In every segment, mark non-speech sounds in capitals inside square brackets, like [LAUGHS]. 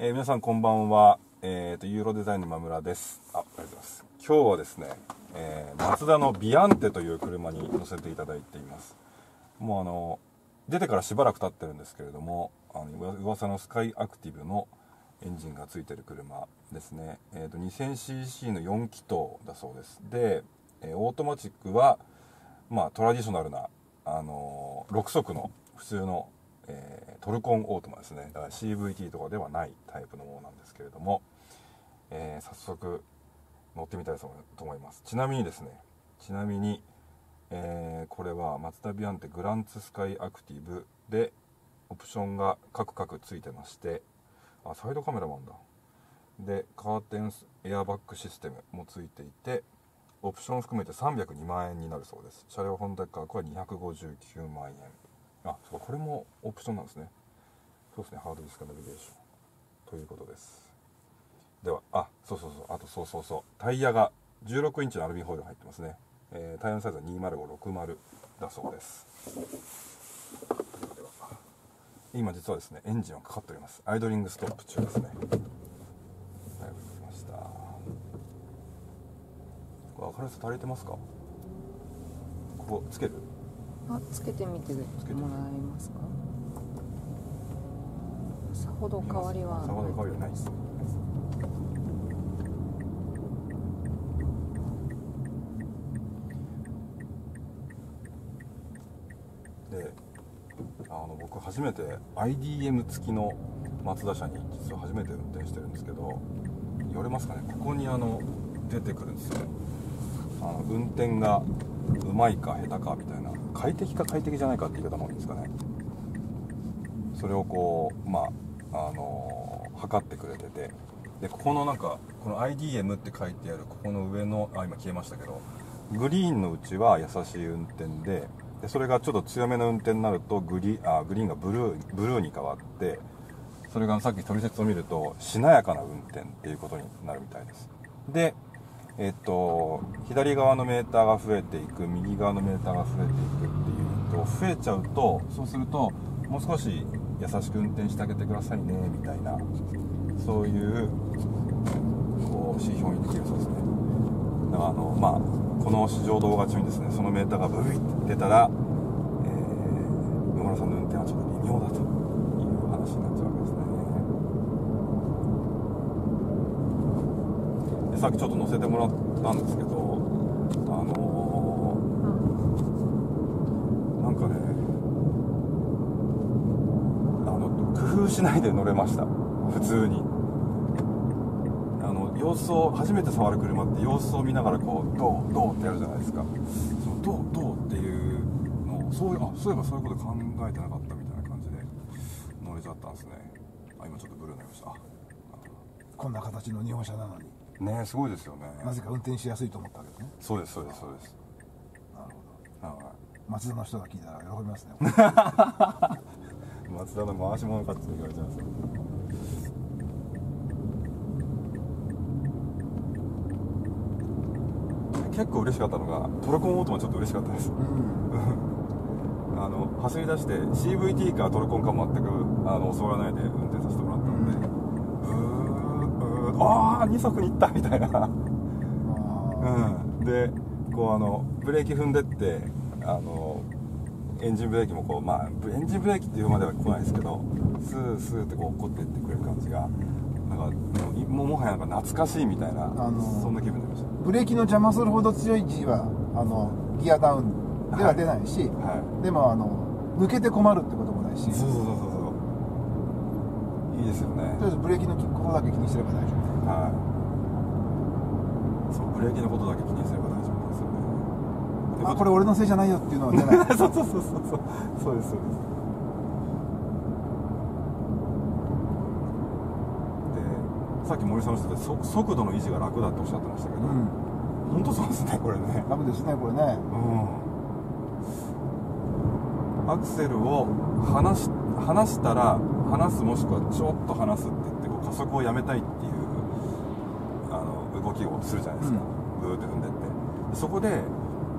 えー皆さんこんばんは。えっ、と、ユーロデザインの今村です。あ、ありがとうございます。今日はですね、えー、マツダのビアンテという車に乗せていただいています。もうあの、出てからしばらく経ってるんですけれども、あの、噂のスカイアクティブのエンジンがついてる車ですね。えっ、と、2000cc の4気筒だそうです。で、えオートマチックは、まあ、トラディショナルな、あのー6速の普通の、えートルコンオートマですね。だから CVT とかではないタイプのものなんですけれども、えー早速乗ってみたいと思います。ちなみにですねちなみに、えーこれはマツダビアンテグランツスカイアクティブでオプションがカクカクついてましてあサイドカメラもあんだ。でカーテンエアバッグシステムもついていてオプション含めて302万円になるそうです。車両本体価格は259万円。あそうこれもオプションなんですね。そうですねハードディスクナビゲーション。ということです。ではあそうそうそうあとそうそうそうタイヤが16インチのアルミホイル入ってますね、えータイヤのサイズは20560だそうです。今実はですねエンジンはかかっております。アイドリングストップ中ですね。はいわかりました。これ明るさ足りてますか？ここつける？あつけてみてもけてらえますか？さほど変わりはさほど変わりはないです。であの僕初めて IDM 付きのマツダ車に実は初めて運転してるんですけど言われますかね？ここにあの出てくるんですよ。あの運転がうまいか下手かみたいな快適か快適じゃないかって言い方もいいんですかね。それをこうまああのー測ってくれてて。でここのなんかこの IDM って書いてあるここの上のあ今消えましたけどグリーンのうちは優しい運転ででそれがちょっと強めの運転になるとグリあグリーンがブルーブルーに変わってそれがさっき取説を見るとしなやかな運転っていうことになるみたいです。でえっと左側のメーターが増えていく右側のメーターが増えていくっていうと増えちゃうとそうするともう少し優しく運転してあげてくださいねみたいなそういうこう指標にできるそうですね。だからあのまあこの試乗動画中にですねそのメーターがブイって出たら、えー、野村さんの運転はちょっと微妙だという話になっちゃうわけですねでさっきちょっと乗せてもらったんですけどあのーなんかねあの工夫しないで乗れました。普通に。あの様子を初めて触る車って様子を見ながらこうどうどうってやるじゃないですか。そのどうどうっていうのをそういうあそういえばそういうこと考えてなかったみたいな感じで乗れちゃったんですね。あ今ちょっとブルーになりました。こんな形の日本車なのに。ねえすごいですよね。なぜか運転しやすいと思ったわけですね。そうですそうですそうです。なるほど。は松田の人が聞いたら喜びますね。い [LAUGHS] 松田の回し物かって言われちゃいますよ。結構嬉しかったのがトルコンオートマちょっと嬉しかったです。うん。[LAUGHS] あの走り出して CVT かトルコンかも全くあの教わらないで運転させてもらったので、ブああ2速に行ったみたいな。あうん、でこうあのブレーキ踏んでってあのエンジンブレーキもこうまあブエンジンブレーキっていうまでは来ないですけどスースーってこう落っていってくれる感じがなんかもうもはやなんか懐かしいみたいな、あのそんな気分になりましーブレーキの邪魔するほど強い G はあのギアダウンでは出ないし、たはい。でもあの抜けて困るってこともないし。とそうそうそうそうそう。いいですよね。りあえずブレーキのことだけ気にすれば大丈はい。そうブレーキのことだけ気にすれば大丈夫ですよね。夫あ。これ俺のせいじゃないよっていうのは出ないそうそうそうそう。そうそうですそうです。でさっき森さんの人でそ速度の維持が楽だっておっしゃってましたけど、うん。本当そうですねこれね。楽ですねこれね。うん。アクセルを離し離したら離すもしくはちょっと離すって言ってこう加速をやめたいって動きをするじゃないですか、ブーって踏んでってそこで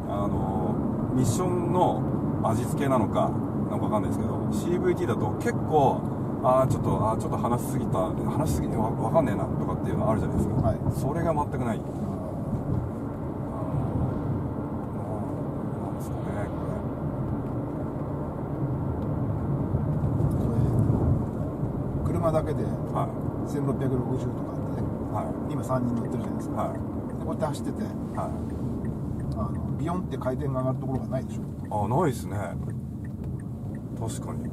あのミッションの味付けなのかなんかわかんないですけど CVT だと結構ああちょっとあーちょっと話しすぎた話しすぎわわかんねえなとかっていうのあるじゃないですか、はいそれが全くないあーなんですかねこれ車だけで1660とかあってねいはい。今3人乗ってるじゃないですか、はい。でこうやって走っててはい。あのビヨンって回転が上がるところがないでしょ。あないですね。確かに。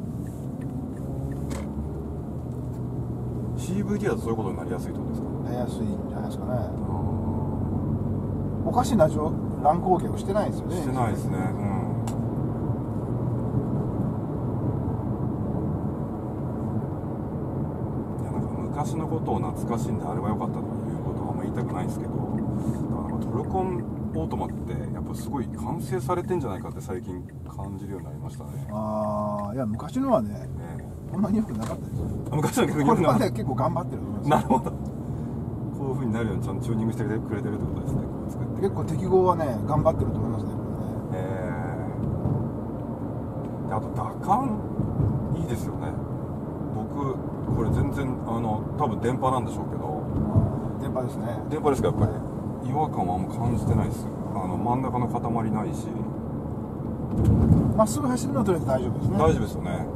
CVT だとそういうことになりやすいってことですか？出やすいんじゃないですかね。あおかしな状乱高下をしてないですよね。ーしてないですね。うんいやなんか昔のことを懐かしんであればよかったということはあんま言いたくないんですけどだからトルコンオートマってやっぱすごい完成されてんじゃないかって最近感じるようになりましたね。ああいや昔のはねねこんなに良くなかったです昔の逆にこれはなね結構頑張ってると思います。なるほど。こういう風になるようにちゃんとチューニングしてくれてるってことですねこう作って。結構適合はね頑張ってると思いますねこえーであと打感いいですよね。僕これ全然あの多分電波なんでしょうけど。電波ですね。電波ですか？やっぱり違和感はあんま感じてないです。あの真ん中の塊ないし、まっすぐ走るのはとりあえず大丈夫ですね。大丈夫ですよね。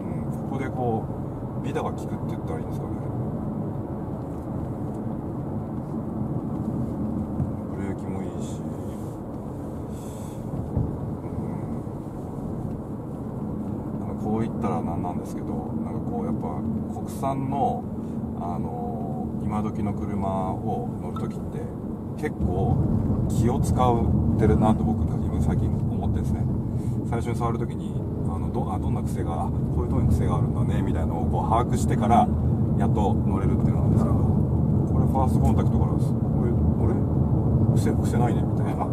うんここでこうビダが効くって言ったらいいんですかねブレーキもいいしうんなんかこう言ったらなんなんですけどなんかこうやっぱ国産のあの今時の車を乗る時って結構気を使ってるなと僕今最近思ってですね。最初に触る時にあのどあどんな癖があこういうとこに癖があるんだねみたいなのをこう把握してからやっと乗れるっていうのなんですけどこれファーストコンタクトからです。これ俺癖癖ないねみたいな。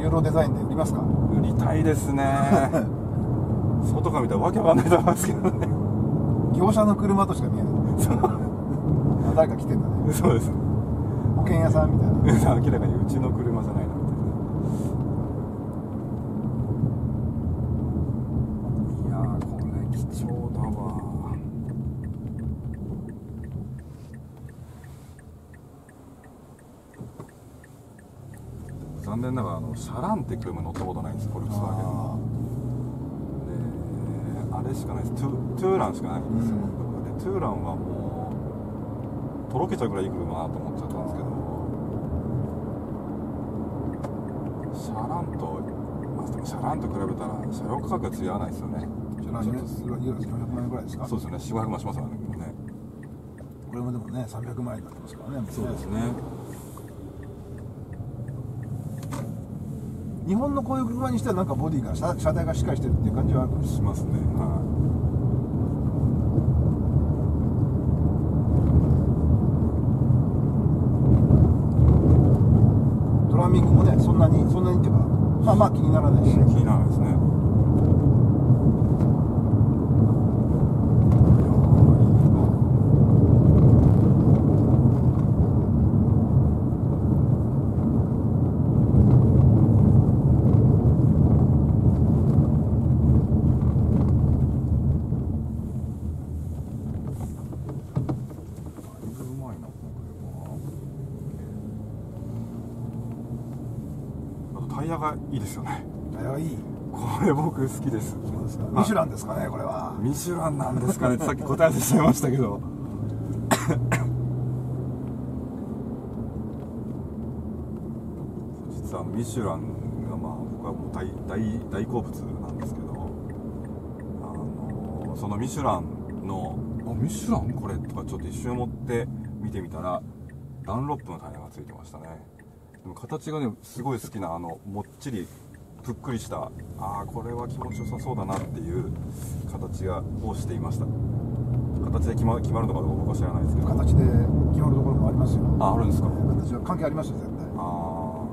ユーロデザインで売りますか？売りたいですね [LAUGHS] 外から見たらわけわかんないと思いますけどね。業者の車としか見えない。あ誰か来てんだね。そうです。保険屋さんみたいな。明らかにうちの車じゃないなみたいないやーこれ貴重だわ。残念ながらあのシャランって車乗ったことないんですフォルクスワーゲンのであれしかないです。トゥトゥーランしかないんです。よ、でトゥーランはもうとろけちゃうぐらいいい車だと思っちゃったんですけど。シャランと、まあ、でもシャランと比べたら車両価格が釣り合わないですよね。じゃあ何ユーロ400万円ぐらいですか？そうですよね。4500万しますからねこれね。これもでもね300万円になってますからね。そうですね日本のこういう車にしてはなんかボディが車車体がしっかりしてるっていう感じはしますね。はい。ドラミングもねそんなにそんなにっていうかまあまあ気にならないし、気にならないですねいやーいいわだいぶうまいなこの車あとタイヤがいいですよねタイヤがいいこれ僕好きです。ミシュランですかねこれは。ミシュランなんですかね。ってさっき答えてしまいましたけど。実はミシュランがまあ僕はもう大大大好物なんですけど。あのそのミシュランの「あミシュラン？これ」とかちょっと一瞬思って見てみたらダンロップのタイヤがついてましたね。でも形がねすごい好きなあのもっちりぷっくりしたああこれは気持ちよさそうだなっていう形がをしていました。形で決ま決まるのかどうか僕は知らないですけど。形で決まるところもありますよ。ああるんですか？形は関係ありますよ絶対。ああ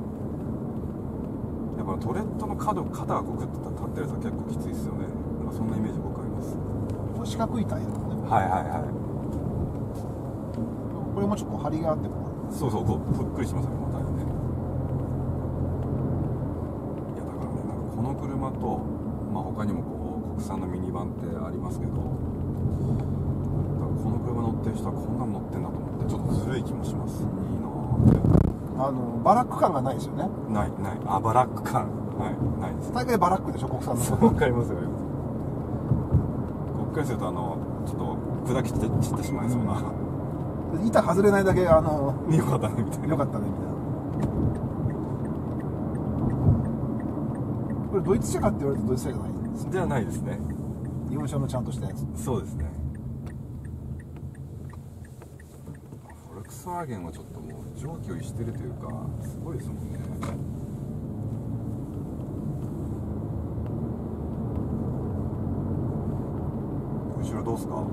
やっぱトレッドの角肩がこうグッと立ってるやつは結構きついですよね。なんかそんなイメージ僕あります。これ四角いタイヤだねはいはいはい。これもちょっと張りがあってこそうそうこうぷっくりしますよねまたねいやだからねなんかこの車とまあ他にもこ国産のミニバンってありますけどだからこの車乗ってる人はこんなの乗ってんだと思ってちょっとずるい気もします。いいなぁ。あのバラック感がないですよね。ないない。あバラック感。はいないです。大概バラックでしょ国産の。そうわかりますよ。こっからするとあのちょっと砕き散って散ってしまいそうな、板外れないだけあの [LAUGHS] よかったねみたいな。よかったねみたいなれドイツ車かって言われるとドイツ車じゃない？んですよじゃないですね。日本車のちゃんとしたやつ。そうですね。フォルクスワーゲンはちょっともう常軌を逸してるというかすごいですもんね。後ろどうすか？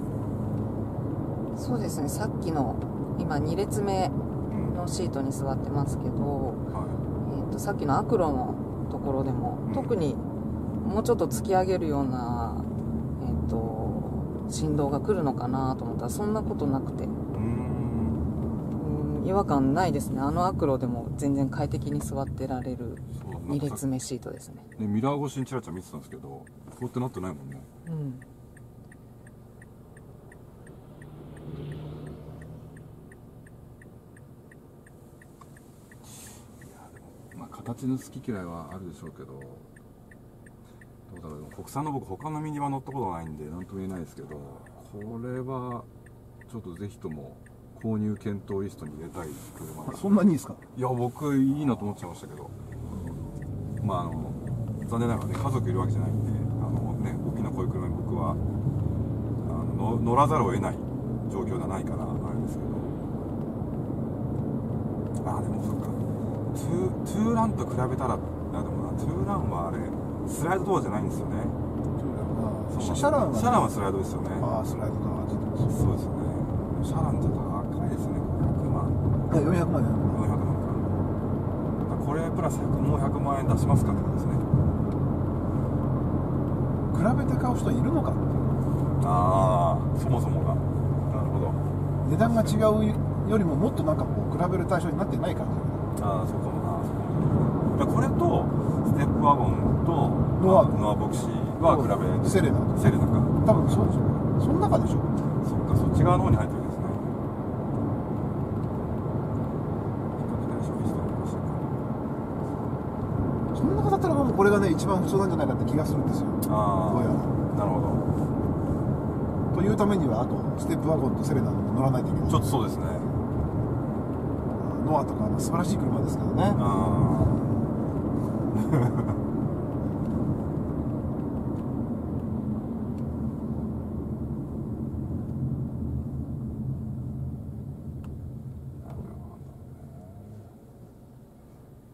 そうですね。さっきの今2列目うんのシートに座ってますけど、はえー、とさっきのアクロのところでも、うん。特にもうちょっと突き上げるような、えー、と振動が来るのかなと思ったらそんなことなくて。いうーん。うん違和感ないですね。あのアクロでも全然快適に座ってられるそうなん2か列目シートですね。ねミラー越しにチラチラ見てたんですけどこうやってなってないもんね。うん形の好き嫌いはあるでしょうけどどうだろう。でも国産の僕他のミニバン乗ったことないんで何とも言えないですけどこれはちょっとぜひとも購入検討リストに入れたい車ですそんなにいいですか？いや僕いいなと思っちゃいましたけど。まああの残念ながらね家族いるわけじゃないんであのね大きなこういう車に僕はあのの乗らざるを得ない状況じゃないからあれですけど。あでもそっかトゥーランと比べたらあでもなトゥーランはあれスライドドアじゃないんですよね。シャシャランはシャランはスライドですよね。ああスライドだそうですよね。シャランちょっと高いですね。500万400万円。400万かこれプラス100もう100万円出しますかってことですね。比べて買う人いるのかってああそもそもが。なるほど。値段が違うよりももっとなんかこう比べる対象になってない感じああそうかもな。そうかこれとステップワゴンとノアノアボクシーは比べるセレナ。セレナか。多分そうでしょその中でしょそっかそっち側の方に入ってるんですね。そんな方だったらもうこれがね一番普通なんじゃないかって気がするんですよ。あどうやなるほというためにはあとステップワゴンとセレナも乗らないといけない。どちょっとそうですねノアとか素晴らしい車ですけどね。[LAUGHS]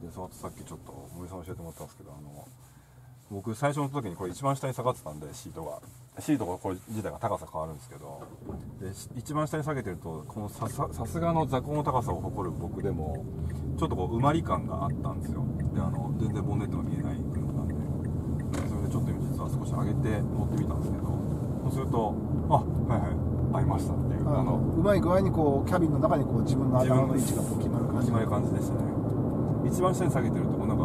でその後さっきちょっと森さん教えてもらったんですけどあの僕最初の時にこれ一番下に下がってたんでシートが。シートがこれ自体が高さ変わるんですけど。でし一番下に下げてるとこのさささすがの座高の高さを誇る僕でもちょっとこう埋まり感があったんですよ。であの全然ボンネットが見えない車なんでで。それでちょっと今実は少し上げて乗ってみたんですけど。そうするとあはいはい合いましたっていう。あのうまい具合にこうキャビンの中にこう自分の頭の位置がこう決まる感じ始まる感じでしたね。一番下に下げてるとこうなんか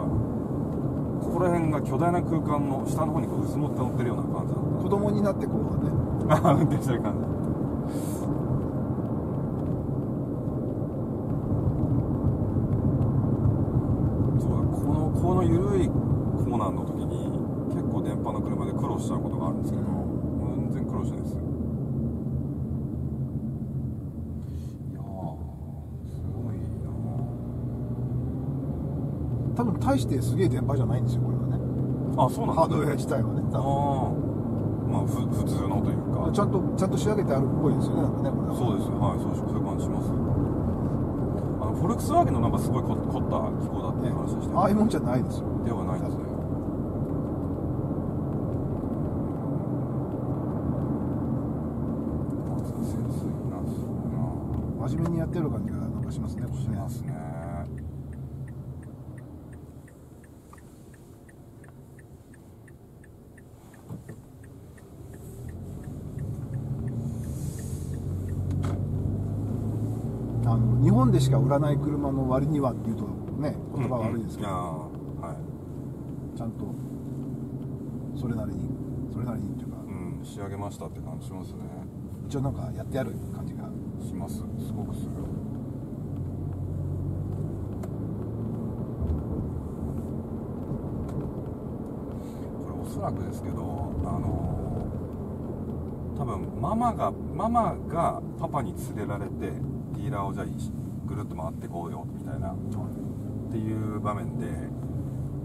ここら辺が巨大な空間の下の方にこううずもって乗ってるような感じだった。子供になってこうね。あ運転してる感じ。そうだこのこの緩いコーナーの時に結構電波の車で苦労しちゃうことがあるんですけど全然苦労しないですよいやーすごいな多分大してすげえ電波じゃないんですよこれはね。あそうなんハードウェア自体はねあ多あまあふ普通のというか。分ちゃんとちゃんと仕上げてあるっぽいですよねなんかねこれは。そうですはいそうそういう感じします。あのフォルクスワーゲンのなんかすごい凝凝った機構だっていう話でしたよああいうもんじゃないですよ。ではないんですね。真面目にやってる感じがなんかしますね。しますねあの日本でしか売らない車の割にはっていうとね言葉悪いですけど、うんうん。はい。ちゃんとそれなりにそそれなりにっていうか、うん仕上げましたって感じしますね。一応なんかやってやる感じが。します。すごくするこれおそらくですけどあの多分ママがママがパパに連れられてディーラーをじゃあぐるっと回ってこうよみたいなっていう場面で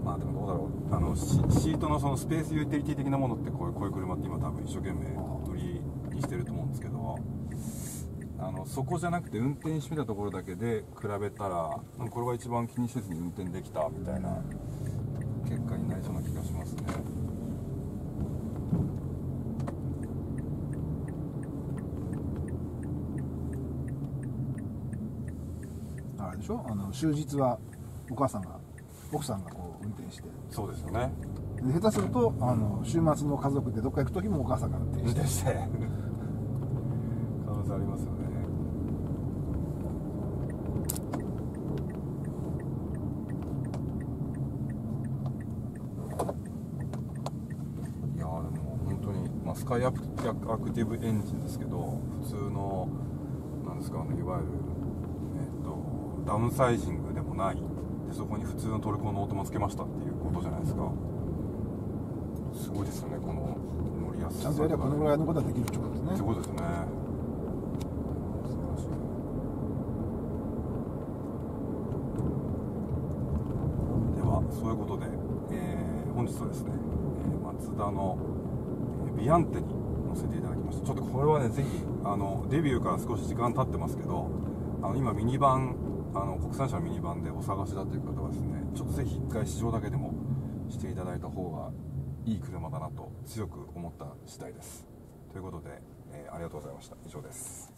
まあでもどうだろうあのシートのそのスペースユーティリティ的なものってこういうこういう車って今多分一生懸命売りにしてると思うんですけどあのそこじゃなくて運転してみたところだけで比べたらこれが一番気にせずに運転できたみたいな結果になりそうな気がしますねあれでしょ？あの終日はお母さんが奥さんがこう運転して。そうですよね。で下手するとあの週末の家族でどっか行く時もお母さんが運転して。して。可能性ありますよね。いやーでも本当に、まあ、スカイアクアクティブエンジンですけど普通のなんですかあのいわゆる、えっとダウンサイジングでもない。でそこに普通のトルコのオートマつけましたっていうことじゃないですか。すごいですよねこの乗りやすさちゃんとやればこのぐらいのことはできるってことですね。ってことですよね。ではそういうことで、えー本日はですね、えーマツダの、えービアンテに乗せていただきました。ちょっとこれはねぜひあのデビューから少し時間経ってますけどあの今ミニバンあの国産車ミニバンでお探しだという方はですねちょっとぜひ1回試乗だけでもしていただいた方がいい車だなと強く思った次第です。ということで、えーありがとうございました。以上です。